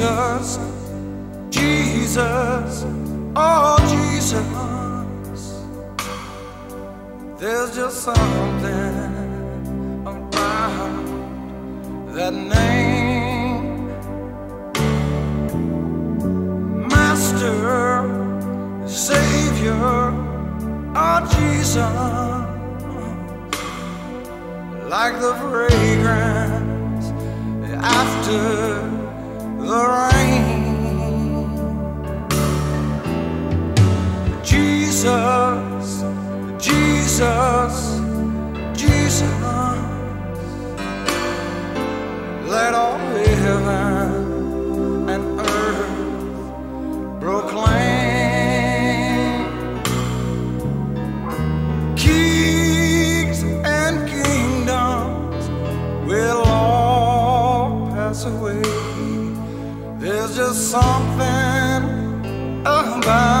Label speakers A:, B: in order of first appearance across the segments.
A: Jesus, Jesus, oh Jesus. There's just something about that name. Master, Savior, oh Jesus. Like the fragrance after the rain. Jesus, Jesus, something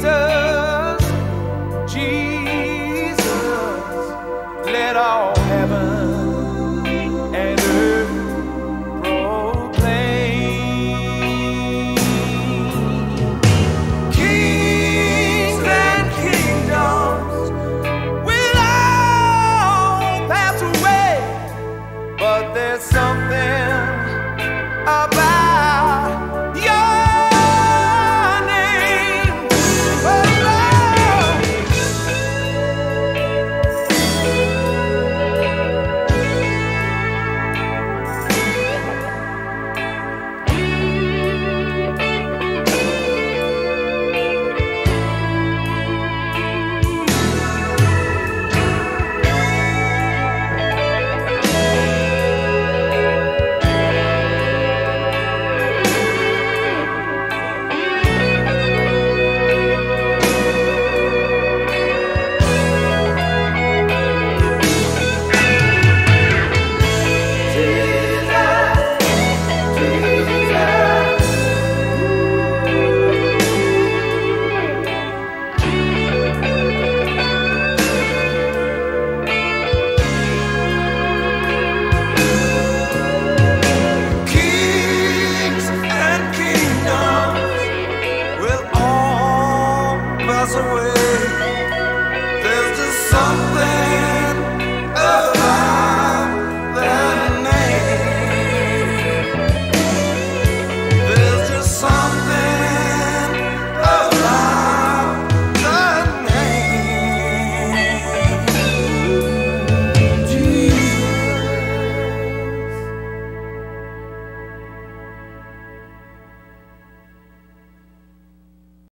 A: Jesus, Jesus, let all heaven and earth proclaim. Kings and kingdoms will all pass away, but there's something about pass away. There's just something